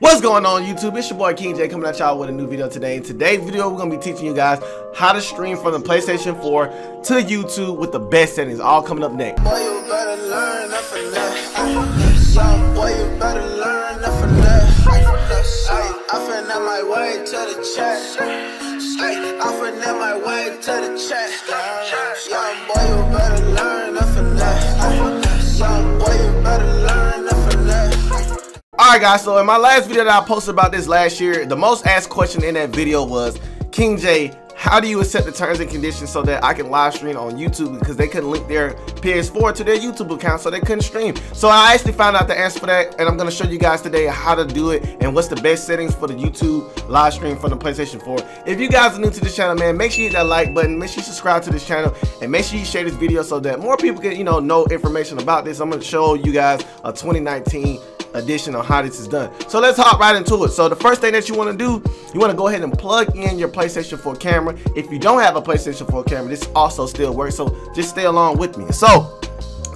What's going on YouTube? It's your boy King Jay coming at y'all with a new video today. In today's video, we're going to be teaching you guys how to stream from the PlayStation 4 to YouTube with the best settings. All coming up next. Boy, you better learn my way to the chat. Young boy, you better learn Alright guys, so in my last video that I posted about this last year, the most asked question in that video was, King Jay, how do you accept the terms and conditions so that I can live stream on YouTube because they couldn't link their PS4 to their YouTube account so they couldn't stream. So I actually found out the answer for that and I'm going to show you guys today how to do it and what's the best settings for the YouTube live stream from the PlayStation 4. If you guys are new to this channel, man, make sure you hit that like button, make sure you subscribe to this channel and make sure you share this video so that more people can, you know, know information about this. I'm going to show you guys a 2019 edition on how this is done. So let's hop right into it. So the first thing that you want to do, you want to go ahead and plug in your PlayStation 4 camera. If you don't have a PlayStation 4 camera, this also still works. So just stay along with me. So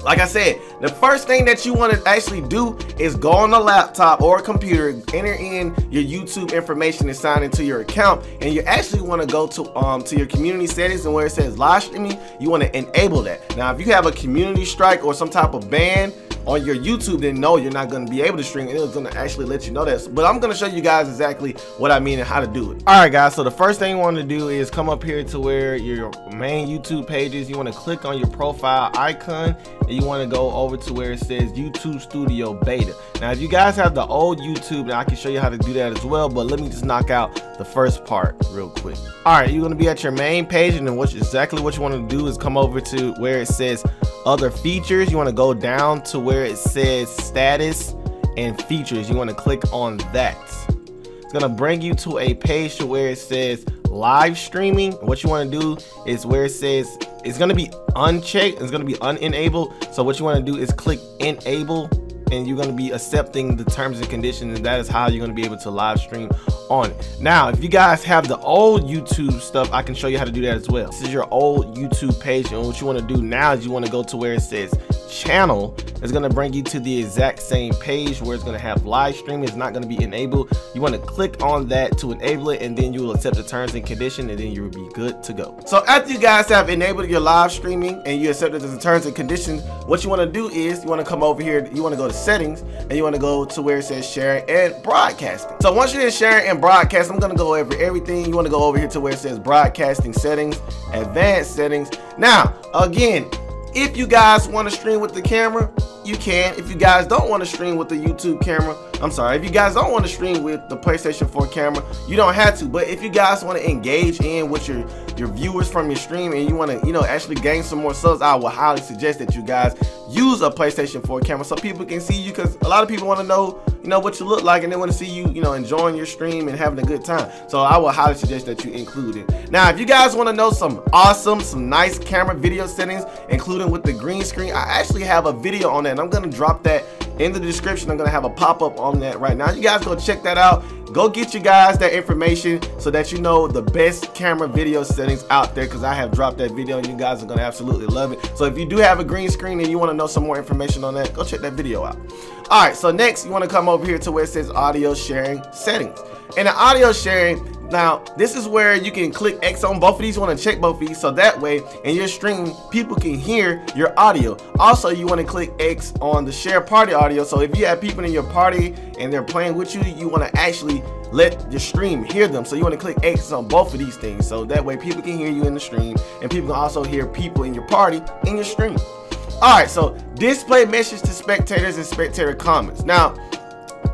like I said, the first thing that you want to actually do is go on the laptop or a computer, enter in your YouTube information and sign into your account. And you actually want to go to um to your community settings and where it says live streaming, you want to enable that. Now, if you have a community strike or some type of ban, on your YouTube, then no, you're not going to be able to stream. It was going to actually let you know that. But I'm going to show you guys exactly what I mean and how to do it. All right, guys. So the first thing you want to do is come up here to where your main YouTube page is. You want to click on your profile icon and you want to go over to where it says YouTube Studio Beta. Now, if you guys have the old YouTube, I can show you how to do that as well. But let me just knock out the first part real quick. All right, you're going to be at your main page and then what exactly what you want to do is come over to where it says other features. You want to go down to where it says status and features. You want to click on that. It's going to bring you to a page to where it says live streaming. What you want to do is where it says it's to be unchecked. It's to be unenabled. So what you want to do is click enable and you're to be accepting the terms and conditions and that is how you're to be able to live stream on it. Now, if you guys have the old YouTube stuff, I can show you how to do that as well. This is your old YouTube page and what you want to do now is you want to go to where it says channel is going to bring you to the exact same page where it's going to have live streaming. It's not going to be enabled. You want to click on that to enable it and then you will accept the terms and condition and then you will be good to go. So after you guys have enabled your live streaming and you accepted the terms and conditions what you want to do is you want to come over here you want to go to settings and you want to go to where it says sharing and broadcasting. So once you're in sharing and broadcast i'm going to go over everything. You want to go over here to where it says broadcasting settings advanced settings. Now again if you guys want to stream with the camera, you can. If you guys don't want to stream with the YouTube camera, I'm sorry, if you guys don't want to stream with the PlayStation 4 camera, you don't have to. But if you guys want to engage in with your, your viewers from your stream and you want to, you know, actually gain some more subs, I would highly suggest that you guys use a PlayStation 4 camera so people can see you because a lot of people want to know, you know, what you look like and they want to see you, you know, enjoying your stream and having a good time. So I would highly suggest that you include it. Now, if you guys want to know some awesome, some nice camera video settings, including with the green screen, I actually have a video on that and I'm going to drop that in the description. I'm going to have a pop-up on that right now. You guys go check that out. Go get you guys that information so that you know the best camera video settings out there because I have dropped that video and you guys are going to absolutely love it. So if you do have a green screen and you want to know some more information on that, go check that video out. All right, so next you want to come over here to where it says audio sharing settings. In the audio sharing, now, this is where you can click X on both of these. You want to check both of these so that way in your stream, people can hear your audio. Also, you want to click X on the share party audio. So if you have people in your party and they're playing with you, you want to actually let your stream hear them. So you want to click X on both of these things. So that way people can hear you in the stream and people can also hear people in your party in your stream. All right, so display message to spectators and spectator comments. Now,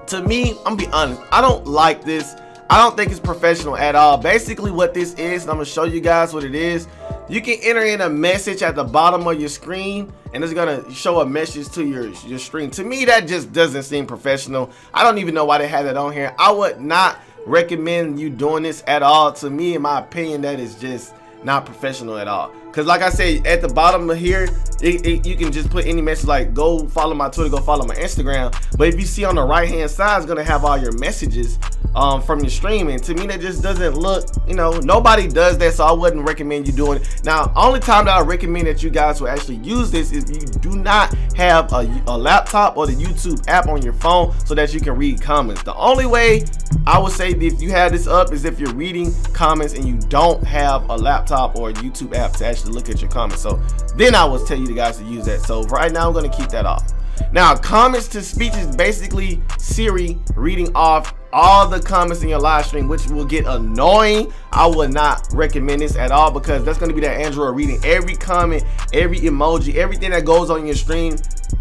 to me, I'm gonna be honest, I don't like this I don't think it's professional at all. Basically what this is, and I'm gonna show you guys what it is. You can enter in a message at the bottom of your screen and it's gonna show a message to your, your screen. To me, that just doesn't seem professional. I don't even know why they had that on here. I would not recommend you doing this at all. To me, in my opinion, that is just not professional at all. Because like I said, at the bottom of here, it, it, you can just put any message like go follow my Twitter, go follow my Instagram. But if you see on the right hand side, it's gonna have all your messages um, from your stream. And to me, that just doesn't look, you know, nobody does that. So I wouldn't recommend you doing it. Now, only time that I recommend that you guys will actually use this is if you do not have a, a laptop or the YouTube app on your phone so that you can read comments. The only way I would say if you have this up is if you're reading comments and you don't have a laptop or a YouTube app to actually look at your comments. So then I would tell you guys to use that. So right now I'm gonna keep that off. Now comments to speech is basically Siri reading off all the comments in your live stream, which will get annoying. I would not recommend this at all because that's going to be that Android reading every comment, every emoji, everything that goes on your stream.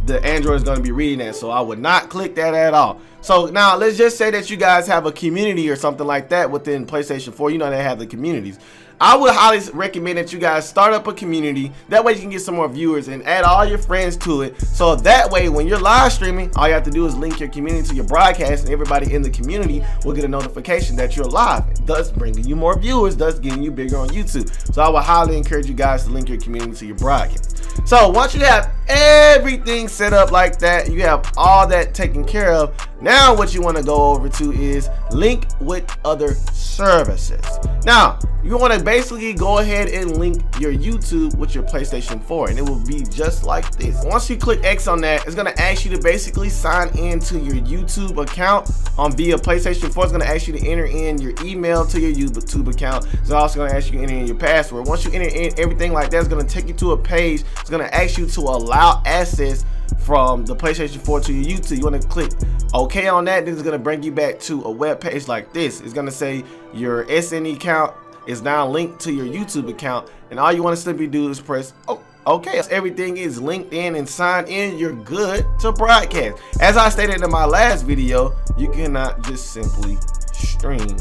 The Android is going to be reading that, so I would not click that at all. So now let's just say that you guys have a community or something like that within PlayStation 4. You know they have the communities. I would highly recommend that you guys start up a community. That way you can get some more viewers and add all your friends to it. So that way when you're live streaming, all you have to do is link your community to your broadcast and everybody in the community will get a notification that you're live, thus bringing you more viewers, thus getting you bigger on YouTube. So I would highly encourage you guys to link your community to your broadcast. So once you have everything set up like that, you have all that taken care of, now what you want to go over to is link with other services. Now, you want to basically go ahead and link your YouTube with your PlayStation 4 and it will be just like this. Once you click X on that, it's going to ask you to basically sign into your YouTube account on via PlayStation 4. It's going to ask you to enter in your email to your YouTube account. It's also going to ask you to enter in your password. Once you enter in everything like that, it's going to take you to a page. It's going to ask you to allow access from the PlayStation 4 to your YouTube. You want to click OK on that. Then it's going to bring you back to a web page like this. It's going to say your SNE account is now linked to your YouTube account. And all you want to simply do is press oh, Okay, everything is linked in and signed in. You're good to broadcast. As I stated in my last video, you cannot just simply stream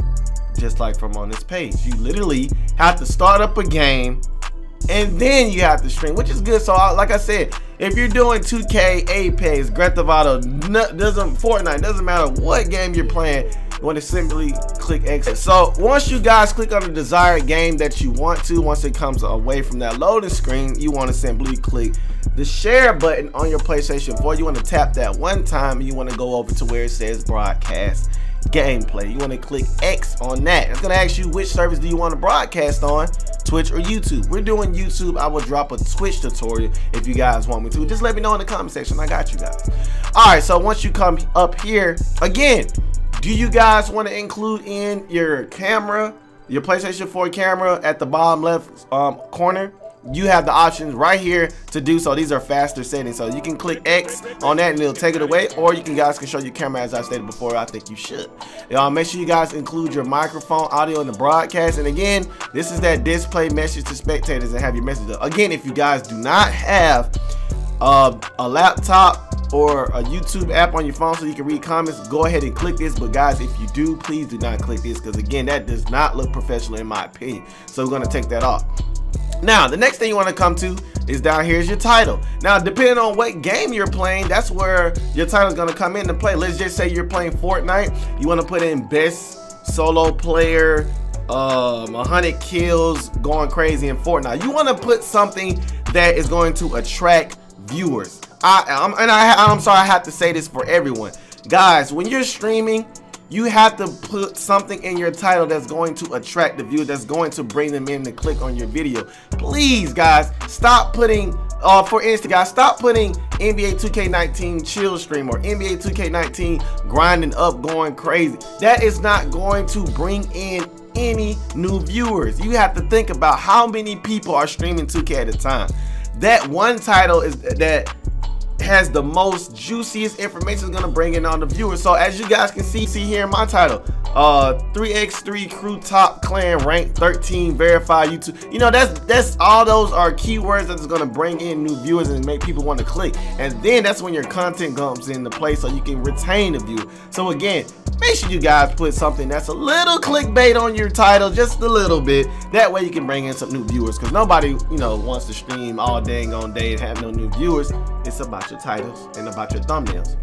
just like from on this page. You literally have to start up a game and then you have to stream, which is good. So, like I said, if you're doing 2K, Apex, Grand Theft Auto, doesn't Fortnite, doesn't matter what game you're playing, you want to simply click exit. So once you guys click on the desired game that you want to, once it comes away from that loading screen, you want to simply click the share button on your PlayStation 4. You want to tap that one time and you want to go over to where it says broadcast gameplay. You want to click X on that. It's going to ask you which service do you want to broadcast on, Twitch or YouTube. We're doing YouTube. I will drop a Twitch tutorial if you guys want me to. Just let me know in the comment section. I got you guys. All right, so once you come up here, again, do you guys want to include in your camera, your PlayStation 4 camera at the bottom left um, corner? you have the options right here to do so. These are faster settings. So you can click X on that and it'll take it away. Or you can guys can show your camera as I stated before. I think you should. Y'all make sure you guys include your microphone audio in the broadcast. And again, this is that display message to spectators and have your message up. Again, if you guys do not have uh, a laptop or a YouTube app on your phone so you can read comments, go ahead and click this. But guys, if you do, please do not click this because again, that does not look professional in my opinion. So we're to take that off. Now, the next thing you want to come to is down here is your title. Now, depending on what game you're playing, that's where your title is going to come into play. Let's just say you're playing Fortnite. You want to put in best solo player, um, 100 kills, going crazy in Fortnite. You want to put something that is going to attract viewers. I, I'm, and I, I'm sorry I have to say this for everyone. Guys, when you're streaming, you have to put something in your title that's going to attract the viewer, that's going to bring them in to click on your video. Please, guys, stop putting, uh, for instance, guys, stop putting NBA 2K19 chill stream or NBA 2K19 grinding up, going crazy. That is not going to bring in any new viewers. You have to think about how many people are streaming 2K at a time. That one title is that has the most juiciest information is gonna bring in on the viewers. So as you guys can see, see here in my title, uh 3x3 crew top clan rank 13 verified YouTube. You know, that's that's all those are keywords that's gonna bring in new viewers and make people want to click. And then that's when your content comes into play so you can retain the viewer. So again, make sure you guys put something that's a little clickbait on your title, just a little bit. That way you can bring in some new viewers because nobody, you know, wants to stream all day on day and have no new viewers. It's about your titles and about your thumbnails.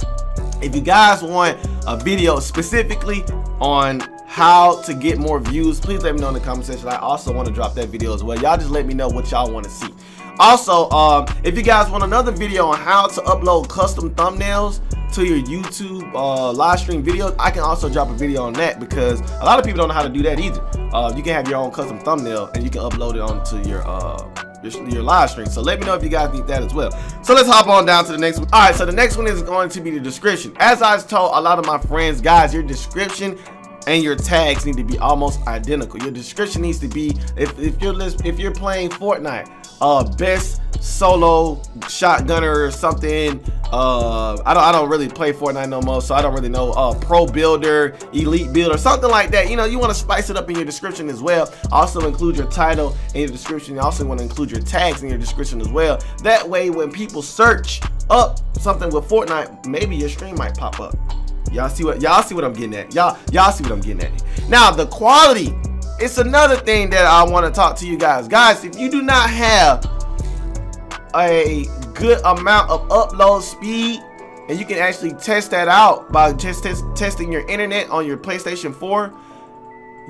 If you guys want a video specifically on how to get more views, please let me know in the comment section. I also want to drop that video as well. Y'all just let me know what y'all want to see. Also, um, if you guys want another video on how to upload custom thumbnails to your YouTube uh, live stream videos, I can also drop a video on that because a lot of people don't know how to do that either. Uh, you can have your own custom thumbnail and you can upload it onto your uh, your, live stream. So let me know if you guys need that as well. So let's hop on down to the next one. All right, so the next one is going to be the description. As I told a lot of my friends, guys, your description and your tags need to be almost identical. Your description needs to be if, if you're if you're playing Fortnite, uh, best solo shotgunner or something. Uh, I don't I don't really play Fortnite no more, so I don't really know. Uh, pro builder, elite builder, something like that. You know, you want to spice it up in your description as well. Also include your title in your description. You also want to include your tags in your description as well. That way, when people search up something with Fortnite, maybe your stream might pop up. Y'all see what y'all see what I'm getting at. Y'all y'all see what I'm getting at. Now the quality, it's another thing that I want to talk to you guys. Guys, if you do not have a good amount of upload speed and you can actually test that out by just testing your internet on your PlayStation 4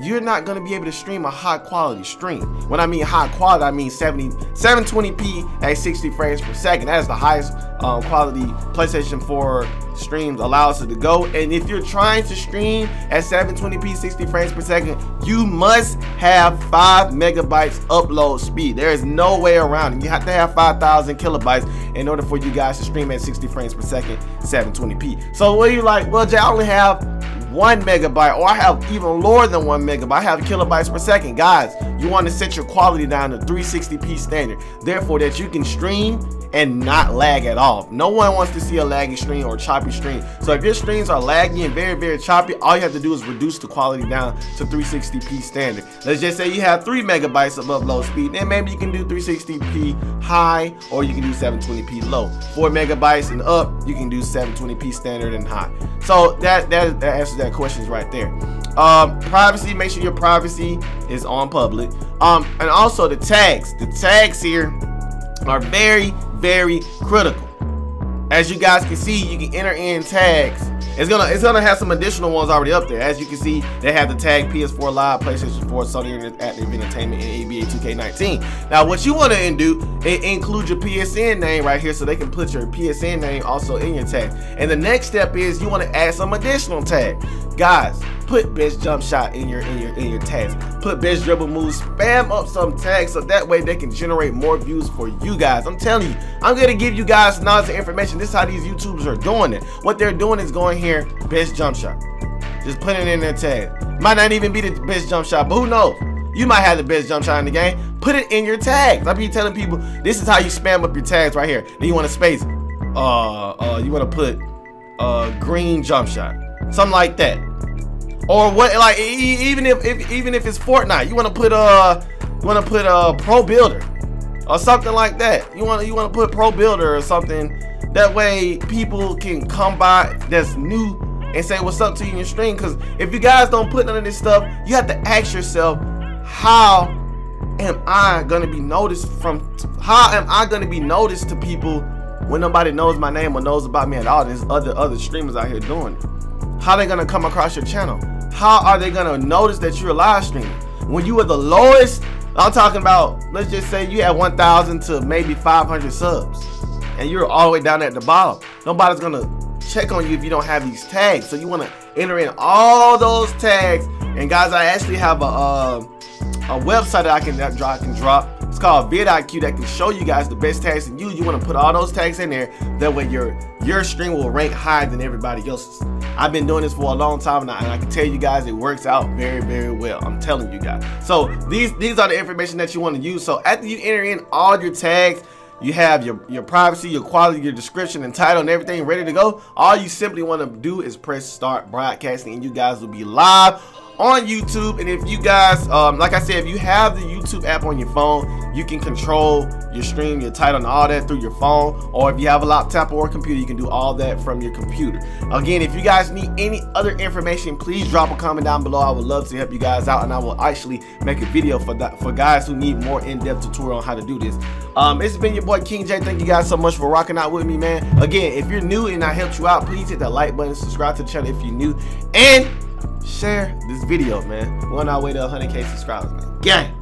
you're not going to be able to stream a high quality stream. When I mean high quality, I mean 70, 720p at 60 frames per second. That is the highest um, quality PlayStation 4 streams allows it to go. And if you're trying to stream at 720p 60 frames per second, you must have 5 megabytes upload speed. There is no way around it. You have to have 5,000 kilobytes in order for you guys to stream at 60 frames per second 720p. So what are you like, well Jay, I only have one megabyte or I have even lower than one megabyte. I have kilobytes per second. Guys, you want to set your quality down to 360p standard. Therefore, that you can stream and not lag at all. No one wants to see a laggy stream or choppy stream. So if your streams are laggy and very, very choppy, all you have to do is reduce the quality down to 360p standard. Let's just say you have 3 megabytes of upload speed, then maybe you can do 360p high or you can do 720p low. 4 megabytes and up, you can do 720p standard and high. So that, that, that answers that question right there. Um, privacy, make sure your privacy is on public. Um, and also the tags. The tags here are very, very critical. As you guys can see, you can enter in tags. It's gonna it's gonna have some additional ones already up there. As you can see, they have the tag PS4 Live, PlayStation 4, Sony Active Entertainment, and NBA 2K19. Now, what you want to do is include your PSN name right here, so they can put your PSN name also in your tag. And the next step is you want to add some additional tag, guys put best jump shot in your in your in your tags. Put best dribble moves. Spam up some tags so that way they can generate more views for you guys. I'm telling you, I'm gonna give you guys knowledge and information. This is how these YouTubers are doing it. What they're doing is going here, best jump shot. Just put it in their tag. Might not even be the best jump shot, but who knows? You might have the best jump shot in the game. Put it in your tags. I be telling people this is how you spam up your tags right here. Then you want to space. Uh, uh, you want to put uh green jump shot, something like that or what like even if, if even if it's Fortnite, you want to put uh you want to put a uh, pro builder or something like that. You want you want to put pro builder or something that way people can come by that's new and say what's up to you in your stream because if you guys don't put none of this stuff, you have to ask yourself how am I gonna be noticed from how am I gonna be noticed to people when nobody knows my name or knows about me at all? There's other other streamers out here doing it. How they gonna come across your channel? how are they gonna notice that you're live streaming? When you are the lowest, I'm talking about, let's just say you have 1,000 to maybe 500 subs, and you're all the way down at the bottom. Nobody's gonna check on you if you don't have these tags. So you wanna enter in all those tags. And guys, I actually have a, uh, a website that I can, that I can drop it's called vidIQ that can show you guys the best tags and you. You want to put all those tags in there. That way your your stream will rank higher than everybody else's. I've been doing this for a long time and I, and I can tell you guys it works out very, very well. I'm telling you guys. So these these are the information that you want to use. So after you enter in all your tags, you have your, your privacy, your quality, your description and title and everything ready to go. All you simply want to do is press start broadcasting and you guys will be live on YouTube. And if you guys, um, like I said, if you have the YouTube app on your phone, you can control your stream, your title, and all that through your phone. Or if you have a laptop or a computer, you can do all that from your computer. Again, if you guys need any other information, please drop a comment down below. I would love to help you guys out, and I will actually make a video for that for guys who need more in-depth tutorial on how to do this. Um, it's been your boy King Jay. Thank you guys so much for rocking out with me, man. Again, if you're new and I helped you out, please hit that like button, subscribe to the channel if you're new, and share this video, man. We're on our way to 100k subscribers, man. Gang.